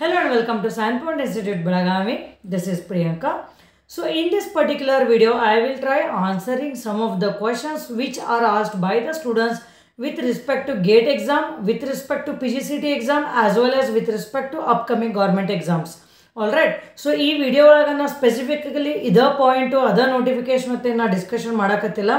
Hello and welcome to Sandpoint Institute Belagavi. This is Priyanka. So in this particular video, I will try answering some of the questions which are asked by the students with respect to GATE exam, with respect to PGCT exam as well as with respect to upcoming government exams. Alright so ಈ video ಒಳಗೆ ನಾ specifically ಇದ point ಅದ notification ಮತ್ತು ನಾ discussion ಮಾಡಕತ್ತಿಲ್ಲ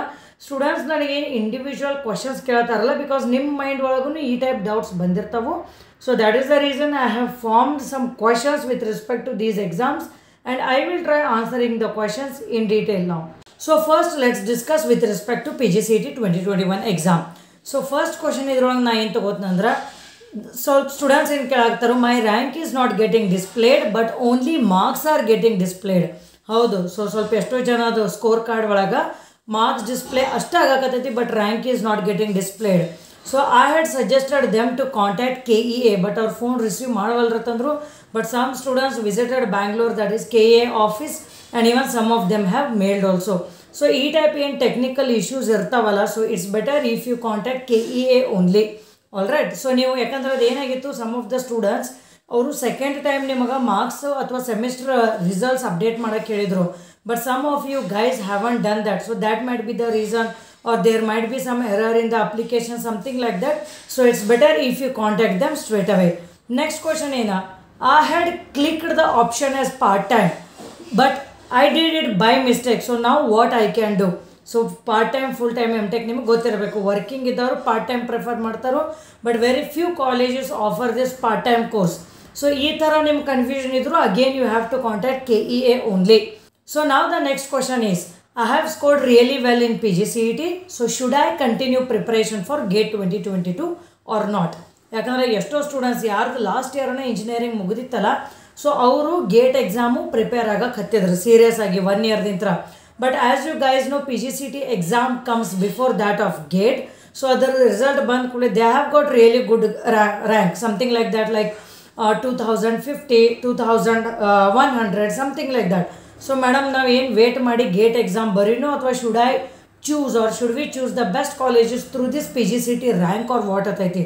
students ನನಗೆ individual questions ಕೇಳ್ತಾರಲ್ಲ ಬಿಕಾಸ್ ನಿಮ್ಮ ಮೈಂಡ್ ಒಳಗೂ ಈ type doubts ಬಂದಿರ್ತಾವು so that is the reason I have formed some questions with respect to these exams and I will try answering the questions in detail ನಾವು so first let's discuss with respect to P G C T twenty twenty one exam so first question ಇದ್ರೊಳಗೆ ನಾ ಏನು ತಗೋತಂದ್ರೆ ಸ್ವಲ್ಪ students ಏನು ಕೇಳಾಗ್ತಾರೋ ಮೈ rank is not getting displayed but only marks are getting displayed ಹೌದು so ಸ್ವಲ್ಪ ಎಷ್ಟೋ ಜನ ಅದು ಸ್ಕೋರ್ ಕಾರ್ಡ್ ಒಳಗೆ ಮಾರ್ಕ್ಸ್ ಡಿಸ್ಪ್ಲೇ ಅಷ್ಟೇ ಆಗಾಕತ್ತೈತಿ but rank is not getting displayed So I had suggested them to contact K E A but ಅವ್ರ phone receive ಮಾಡವಲ್ರತ್ತಂದ್ರು but some students visited Bangalore that is K A office and even some of them have mailed also so ಈ type ಏನು technical issues ಇರ್ತಾವಲ್ಲ so it's better if you contact K E A only all right so ನೀವು ಯಾಕಂದ್ರೆ ಅದು ಏನಾಗಿತ್ತು some of the students ಅವರು second time ನಿಮಗೆ marks ಅಥವಾ ಸೆಮಿಸ್ಟರ್ ರಿಸಲ್ಟ್ಸ್ ಅಪ್ಡೇಟ್ ಮಾಡೋಕ್ಕೆ ಹೇಳಿದರು. But some of you guys haven't done that so that might be the reason or there might be some error in the application something like that so it's better if you contact them straight away next question ena i had clicked the option as part time but i did it by mistake so now what i can do so part time full time M tech ನಿಮಗೆ ಗೊತ್ತಿರಬೇಕು working ಇದ್ದವರು part time prefer ಮಾಡ್ತಾರೋ but very few colleges offer this part time course so ಈ ಥರ ನಿಮ್ಮ confusion ಇದ್ರು again you have to contact K E A only so ನಾವು the next question is I have scored really well in PGCET, so should I continue preparation for GATE 2022 or not? ಯಾಕಂದರೆ ಎಷ್ಟೋ students ಯಾರ್ದು last ಇಯರ್ನೇ engineering ಮುಗಿದಿತ್ತಲ್ಲ so ಅವರು GATE exam prepare ಆಗಕ್ಕೆ ಹತ್ತಿದ್ರು serious ಆಗಿ one ಇಯರ್ದಿಂತ್ರ but as you guys know P G C T exam comes before that of GATE so ಅದರ ರಿಸಲ್ಟ್ ಬಂದ ಕೂಡಲೇ they have got really good rank something like that like two thousand fifty two thousand one hundred something like that so madam ನಾವು ಏನು wait ಮಾಡಿ GATE exam ಬರೀನೋ ಅಥವಾ should I choose or should we choose the best colleges through this P G C T rank or what ಅತೈತಿ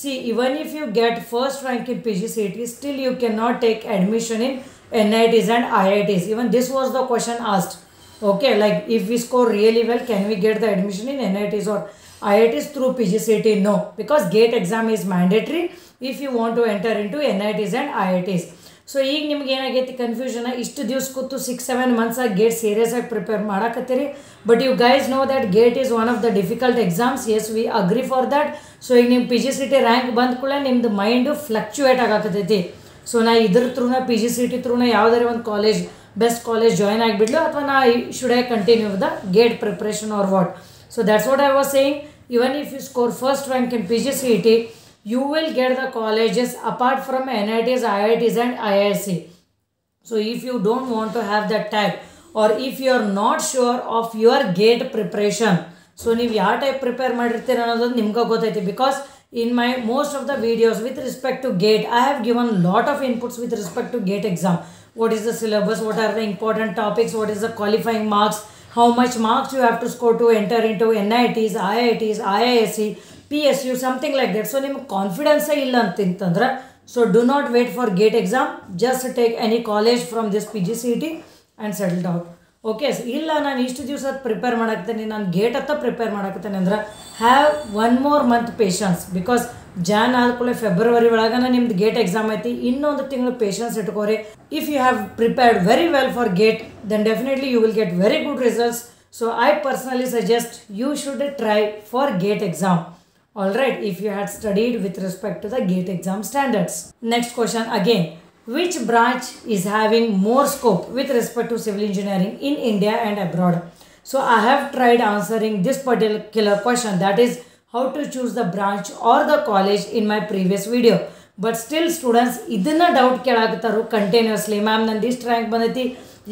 see even if you get first rank in P G C T still you can not take admission in N I ಟಿಸ್ and I I ಟಿಸ್ even this was the question asked okay like if we score really well can we get the admission in NITs or IITs through PGCT no because gate exam is mandatory if you want to enter into NITs and IITs so ಈಗ ನಿಮ್ಗೆ ಏನಾಗೈತಿ confusion ಇಷ್ಟು ದಿವ್ಸ ಕೂತು six seven months ಆಗಿ GATE serious ಆಗಿ prepare ಮಾಡಕತ್ತೀರಿ. But you guys know that GATE is one of the difficult exams yes we agree for that so ಈಗ ನೀವು P G C T rank ಬಂದ ಕೂಡ ನಿಮ್ದು ಮೈಂಡು ಫ್ಲಕ್ಚುಯೇಟ್ ಆಗಕತ್ತೈತಿ. So ನಾ ಇದ್ರ ತ್ರೂನ ಪಿ ಜಿ ಸಿ ಟಿ ತ್ರೂನ ಯಾವುದಾರ ಒಂದು ಕಾಲೇಜ್ ಬೆಸ್ಟ್ ಕಾಲೇಜ್ ಜಾಯ್ನ್ ಆಗಿಬಿಡ್ಲು ಅಥವಾ ನಾ should I continue the GATE preparation or what so that's what I was saying even if you score first rank in P G C E T you will get the colleges apart from NITs, IITs and IISc. So if you don't want to have that type or if you are not sure of your gate preparation, so ನೀವು ಯಾವ type prepare ಮಾಡಿರ್ತೀರ ಅನ್ನೋದು ನಿಮ್ಗೆ ಗೊತ್ತೈತಿ because in my most of the videos with respect to gate I have given lot of inputs with respect to gate exam what is the syllabus what are the important topics what is the qualifying marks how much marks you have to score to enter into N I ಟಿಸ್ I I ಟಿಸ್ I I S C P S U something like that so ನಿಮ್ಗೆ ಕಾನ್ಫಿಡೆನ್ಸೇ ಇಲ್ಲ ಅಂತಂತಂದ್ರೆ so do not wait for GATE exam just take any college from this P G C T and settle down okay ಇಲ್ಲ, ನಾನು ಇಷ್ಟು ದಿವಸ prepare ಮಾಡಾಕ್ತೇನೆ. ನಾನು gate ಹತ್ತ ಪ್ರಿಪೇರ್ ಮಾಡಾಕತ್ತೇನೆ ಅಂದ್ರೆ have one more month patience because John ಆದ್ಕೂಲೆ February ಒಳಗನ ನಿಮ್ದು ಗೇಟ್ ಎಕ್ಸಾಮ್ ಐತಿ. ಇನ್ನೊಂದು ತಿಂಗಳು patience ಇಟ್ಕೋರಿ. If you have prepared very well for GATE then definitely you will get very good results so I personally suggest you should try for GATE exam all right if you had studied with respect to the gate exam standards next question again which branch is having more scope with respect to civil engineering in india and abroad so i have tried answering this particular question that is how to choose the branch or the college in my previous video but still students ಇದನ್ನ doubt ಕೇಳಾಕತ್ತಾರು continuously ma'am ನಂದು ಇಷ್ಟು rank ಬಂದೈತಿ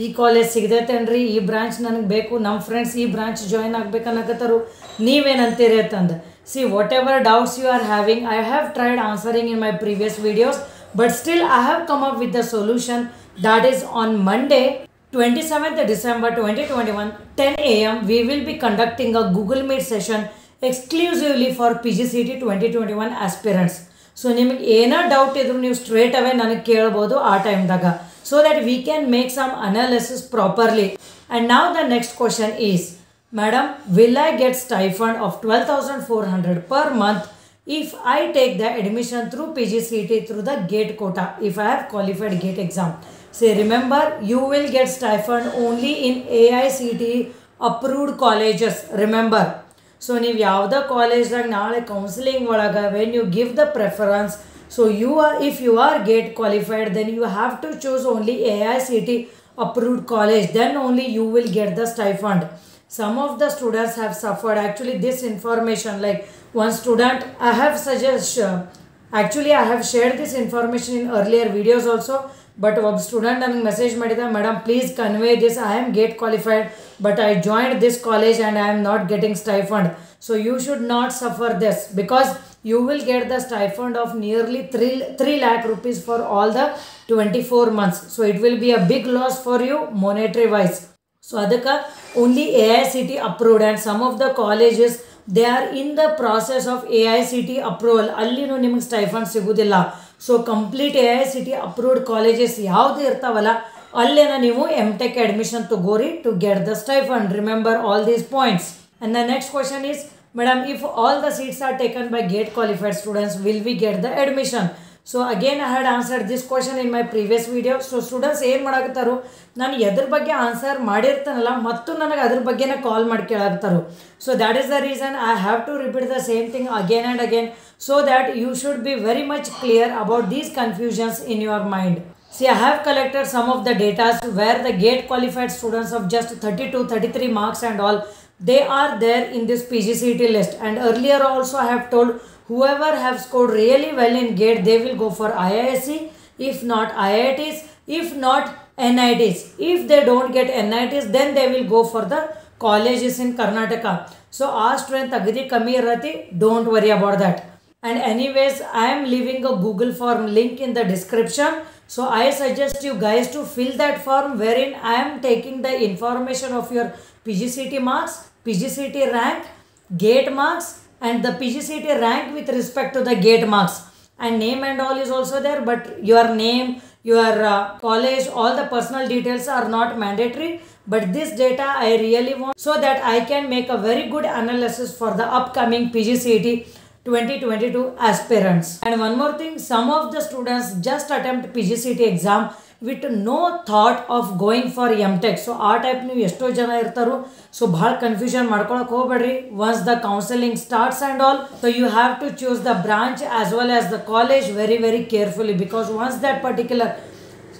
ಈ college ಸಿಗದೈತೇನ್ರಿ ಈ branch ನನಗೆ ಬೇಕು ನಮ್ಮ friends ಈ ಬ್ರಾಂಚ್ ಜಾಯ್ನ್ ಆಗ್ಬೇಕನ್ನಕತ್ತಾರು ನೀವೇನಂತೀರಿ ಅಂತಂದು See, whatever doubts you are having, I have tried answering in my previous videos, but still I have come up with the solution that is on Monday, 27th December 2021, 10 a.m. We will be conducting a Google Meet session exclusively for PGCET 2021 aspirants. So ನಿಮಗೆ ಏನೋ doubt ಇದ್ರೂ ನೀವು straight away ನನಗೆ ಕೇಳ್ಬೋದು ಆ daga, so that we can make some analysis properly. And now the next question is. Madam, will I get stipend of 12,400 per month if I take the admission through PGCET through the gate quota if I have qualified gate exam? Say, remember, you will get stipend only in AICTE approved colleges. Remember, so if you the college counseling, when you give the preference, so you are if you are gate qualified, then you have to choose only AICTE approved college, then only you will get the stipend some of the students have suffered actually this information like one student i have suggest uh, actually i have shared this information in earlier videos also but ಒಬ್ಬ student ನನಗೆ message ಮಾಡಿದ madam please convey this I am gate qualified but I joined this college and I am not getting stipend so you should not suffer this because you will get the stipend of nearly 3, 3 lakh rupees for all the 24 months. So it will be a big loss for you monetary wise. So ಅದಕ್ಕೆ only A I C T approved and some of the colleges they are in the process of A I C T approval ಅಲ್ಲಿನೂ ನಿಮಗೆ stipend ಸಿಗೋದಿಲ್ಲ so complete A I C T approved colleges ಯಾವುದು ಇರ್ತಾವಲ್ಲ ಅಲ್ಲೇನ ನೀವು M tech admission ತಗೋರಿ to get the stipend remember all these points and the next question is madam if all the seats are taken by GATE qualified students will we get the admission so again I had answered this question in my previous video so students ಏನು ಮಾಡಾಕತ್ತಾರೋ? ನಾನು ಎದ್ರ ಬಗ್ಗೆ answer ಮಾಡಿರ್ತಾನಲ್ಲ ಮತ್ತು ನನಗೆ ಅದ್ರ ಬಗ್ಗೆನೇ call ಮಾಡಿ ಕೇಳಾಕ್ತಾರು so that is the reason I have to repeat the same thing again and again so that you should be very much clear about these confusions in your mind See, I have collected some of the data where the GATE qualified students of just 32, 33 marks and all, they are there in this PGCET list. And earlier also I have told whoever have scored really well in GATE, they will go for IISc, if not IITs, if not NITs. If they don't get NITs, then they will go for the colleges in Karnataka. So our strength agadi kami don't worry about that. And anyways, I am leaving a Google form link in the description. So I suggest you guys to fill that form wherein I am taking the information of your PGCET marks, PGCET rank, gate marks and the PGCET rank with respect to the gate marks. And name and all is also there but your name, your uh, college, all the personal details are not mandatory. But this data I really want so that I can make a very good analysis for the upcoming PGCET 2022 aspirants. And one more thing, some of the students just attempt PGCET exam with no thought of going for MTech. So, our type new yesto jana irtaru. So, bhal confusion madkola ko badri. Once the counseling starts and all, so you have to choose the branch as well as the college very, very carefully because once that particular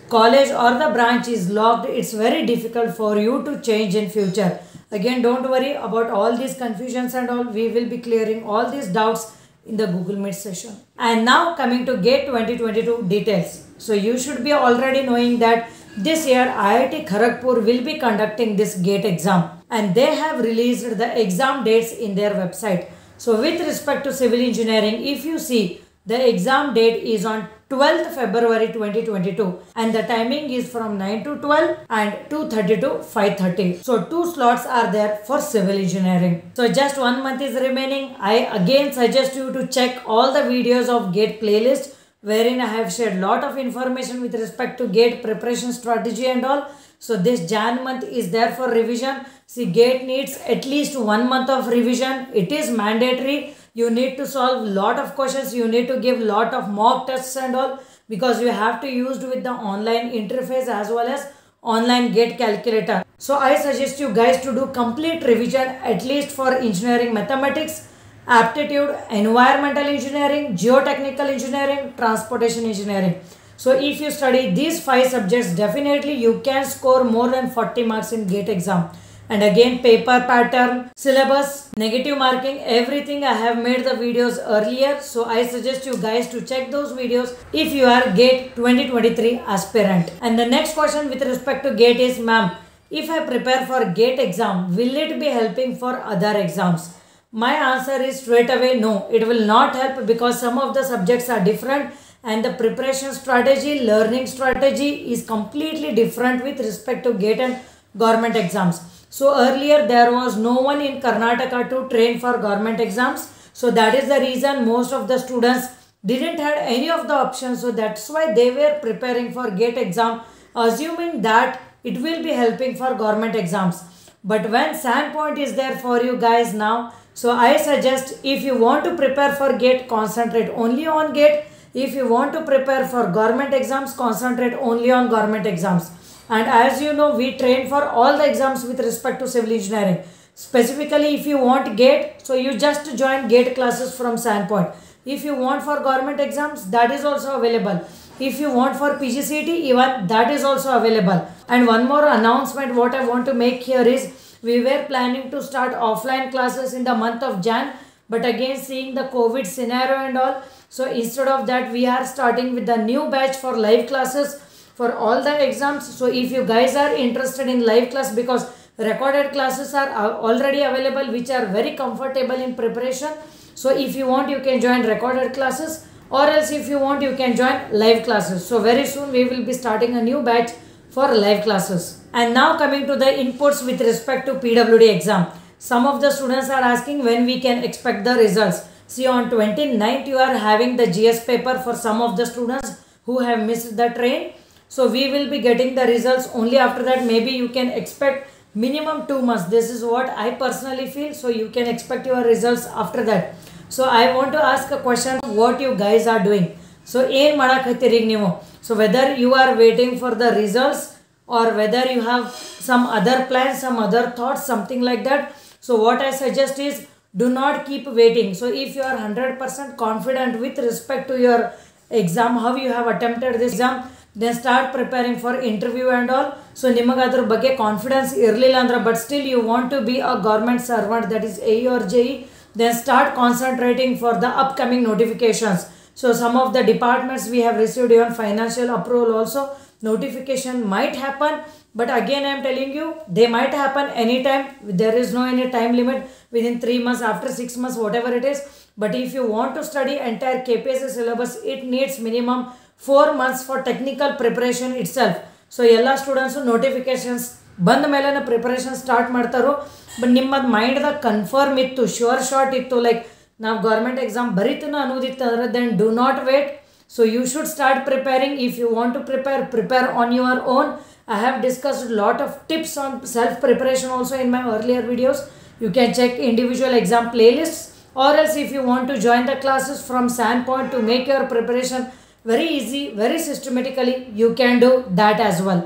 college or the branch is locked, it's very difficult for you to change in future again don't worry about all these confusions and all. We will be clearing all these doubts in the google meet session. And now coming to gate 2022 details. So you should be already knowing that this year iit kharagpur will be conducting this gate exam. And they have released the exam dates in their website. So with respect to civil engineering if you see the exam date is on 12th February 2022 and the timing is from 9 to 12 and 2.30 to 5.30. So two slots are there for civil engineering. So just one month is remaining. I again suggest you to check all the videos of GATE playlist wherein I have shared lot of information with respect to GATE preparation strategy and all. So this Jan month is there for revision. See GATE needs at least one month of revision. It is mandatory you need to solve lot of questions. You need to give lot of mock tests and all because you have to use with the online interface as well as online gate calculator. So i suggest you guys to do complete revision at least for engineering mathematics aptitude environmental engineering geotechnical engineering transportation engineering. So if you study these five subjects definitely you can score more than 40 marks in gate exam and again paper pattern syllabus negative marking everything i have made the videos earlier. So i suggest you guys to check those videos if you are gate 2023 aspirant. And the next question with respect to gate is ma'am if i prepare for gate exam will it be helping for other exams? My answer is straight away no. It will not help because some of the subjects are different and the preparation strategy learning strategy is completely different with respect to gate and government exams so earlier there was no one in Karnataka to train for government exams. So that is the reason most of the students didn't had any of the options. So that's why they were preparing for gate exam assuming that it will be helping for government exams. But when SANPoint is there for you guys now so i suggest if you want to prepare for gate concentrate only on gate. If you want to prepare for government exams concentrate only on government exams and as you know we train for all the exams with respect to civil engineering. Specifically if you want gate so you just join gate classes from SANPoint. If you want for government exams that is also available. If you want for pgct even that is also available. And one more announcement what i want to make here is we were planning to start offline classes in the month of jan but again seeing the covid scenario and all so instead of that we are starting with the new batch for live classes for all the exams. So if you guys are interested in live class because recorded classes are uh, already available which are very comfortable in preparation. So if you want you can join recorded classes or else if you want you can join live classes. So very soon we will be starting a new batch for live classes. And now coming to the inputs with respect to pwd exam. Some of the students are asking when we can expect the results. See on 29th you are having the gs paper for some of the students who have missed the train so we will be getting the results only after that. Maybe you can expect minimum two months. This is what I personally feel. So you can expect your results after that. So I want to ask a question what you guys are doing. So in Madakatirig Nimo. So whether you are waiting for the results or whether you have some other plans, some other thoughts, something like that. So what I suggest is do not keep waiting. So if you are 100% confident with respect to your exam, how you have attempted this exam, then start preparing for interview and all so ನಿಮಗೆ ಅದ್ರ ಬಗ್ಗೆ confidence ಇರಲಿಲ್ಲ ಅಂದ್ರೆ but still you want to be a government servant that is A R J E then start concentrating for the upcoming notifications so some of the departments we have received even financial approval also notification might happen but again i am telling you they might happen anytime there is no any time limit within 3 months after 6 months whatever it is but if you want to study entire kpsc syllabus it needs minimum four months for technical preparation itself so ಎಲ್ಲ students notifications ಬಂದ ಮೇಲೆ preparation start ಮಾಡ್ತಾರೋ. But ನಿಮ್ಮದು ಮೈಂಡ್ದಾಗ confirm ಇತ್ತು sure short ಇತ್ತು. Like ನಾವು government exam ಬರೀತನ ಅನ್ನೋದಿತ್ತು. ಅಂದರೆ then do not wait so you should start preparing if you want to prepare prepare on your own I have discussed lot of tips on self preparation also in my earlier videos you can check individual exam playlist or else if you want to join the classes from Sand Point to make your preparation very easy, very systematically, you can do that as well.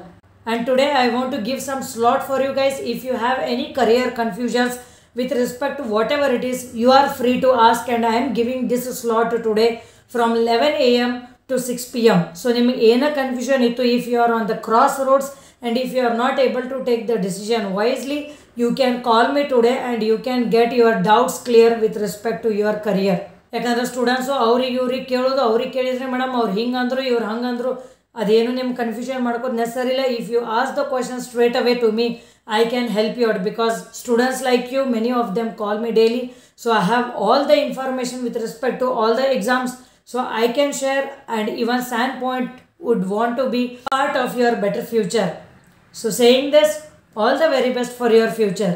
And today I want to give some slot for you guys. If you have any career confusions with respect to whatever it is, you are free to ask and I am giving this slot today from 11 a.m. to 6 p.m. So ನಿಮಗೆ ಏನೋ confusion ಇತ್ತು if you are on the cross roads and if you R not able to take the decision wisely you can call me today and you can get your doubts clear with respect to your career ಯಾಕಂದ್ರೆ students ಅವ್ರಿಗೆ ಇವ್ರಿಗೆ ಕೇಳೋದು ಅವ್ರಿಗೆ ಕೇಳಿದ್ರೆ madam ಅವ್ರು ಹಿಂಗೆ ಅಂದರು ಇವ್ರು ಹಂಗೆ ಅಂದರು ಅದೇನು ನಿಮ್ಮ ಕನ್ಫ್ಯೂಷನ್ ಮಾಡ್ಕೋದು ನೆಸರಿ ಇಲ್ಲ if you ask the question straight away to me I can help you out because students like you many of them call me daily so I have all the information with respect to all the exams so i can share and even sandpoint would want to be part of your better future so saying this all the very best for your future